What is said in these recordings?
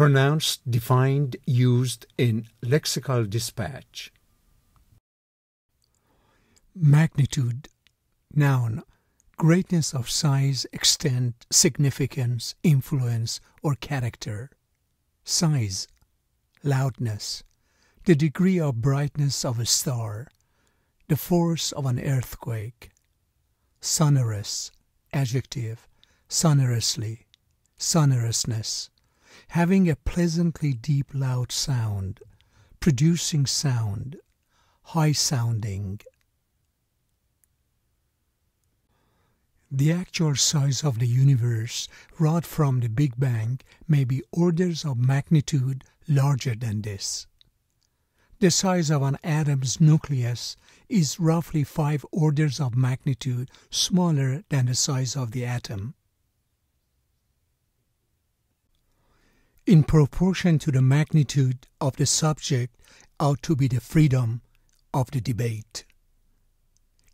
pronounced, defined, used in lexical dispatch. Magnitude, noun, greatness of size, extent, significance, influence, or character. Size, loudness, the degree of brightness of a star, the force of an earthquake. Sonorous, adjective, sonorously, sonorousness, having a pleasantly deep loud sound, producing sound, high sounding. The actual size of the universe wrought from the Big Bang may be orders of magnitude larger than this. The size of an atom's nucleus is roughly five orders of magnitude smaller than the size of the atom. In proportion to the magnitude of the subject ought to be the freedom of the debate.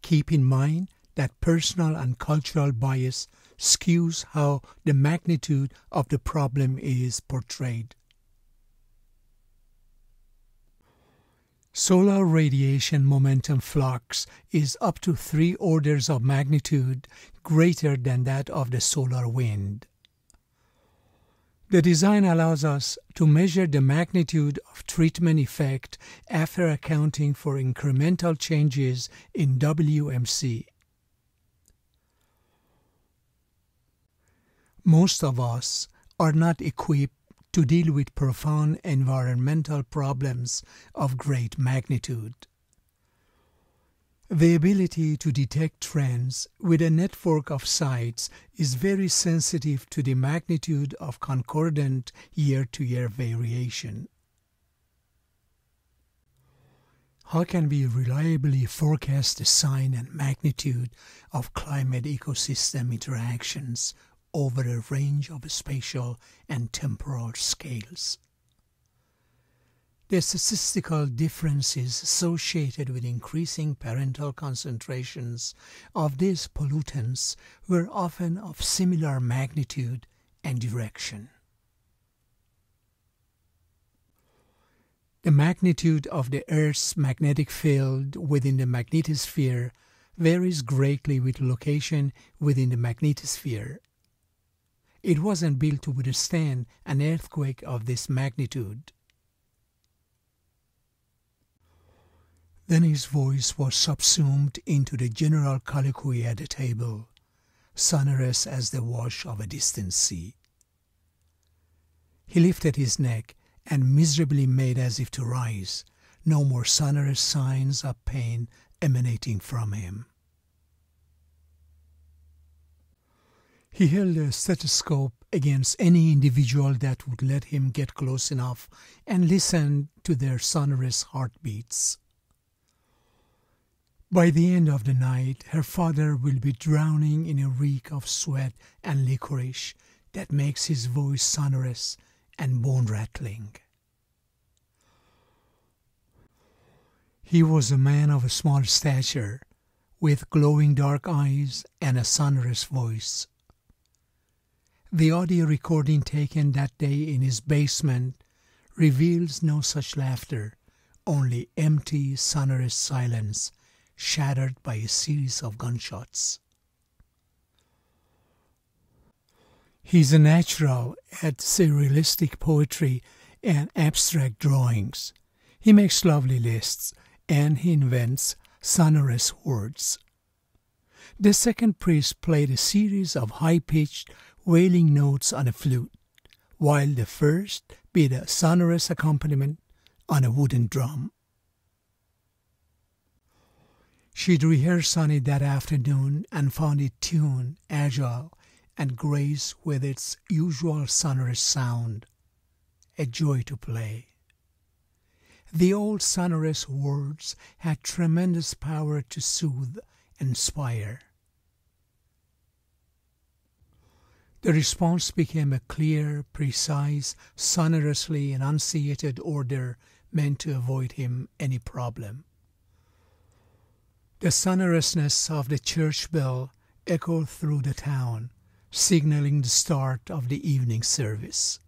Keep in mind that personal and cultural bias skews how the magnitude of the problem is portrayed. Solar radiation momentum flux is up to three orders of magnitude greater than that of the solar wind. The design allows us to measure the magnitude of treatment effect after accounting for incremental changes in WMC. Most of us are not equipped to deal with profound environmental problems of great magnitude. The ability to detect trends with a network of sites is very sensitive to the magnitude of concordant year to year variation. How can we reliably forecast the sign and magnitude of climate ecosystem interactions over a range of spatial and temporal scales. The statistical differences associated with increasing parental concentrations of these pollutants were often of similar magnitude and direction. The magnitude of the Earth's magnetic field within the magnetosphere varies greatly with location within the magnetosphere it wasn't built to withstand an earthquake of this magnitude. Then his voice was subsumed into the general colloquy at the table, sonorous as the wash of a distant sea. He lifted his neck and miserably made as if to rise, no more sonorous signs of pain emanating from him. He held a stethoscope against any individual that would let him get close enough and listen to their sonorous heartbeats. By the end of the night, her father will be drowning in a reek of sweat and licorice that makes his voice sonorous and bone rattling. He was a man of a small stature, with glowing dark eyes and a sonorous voice. The audio recording taken that day in his basement reveals no such laughter, only empty, sonorous silence shattered by a series of gunshots. He's a natural at surrealistic poetry and abstract drawings. He makes lovely lists and he invents sonorous words. The second priest played a series of high pitched, wailing notes on a flute, while the first beat a sonorous accompaniment on a wooden drum. She'd rehearsed on it that afternoon and found it tuned, agile, and graced with its usual sonorous sound, a joy to play. The old sonorous words had tremendous power to soothe, and inspire. The response became a clear, precise, sonorously enunciated order meant to avoid him any problem. The sonorousness of the church bell echoed through the town, signaling the start of the evening service.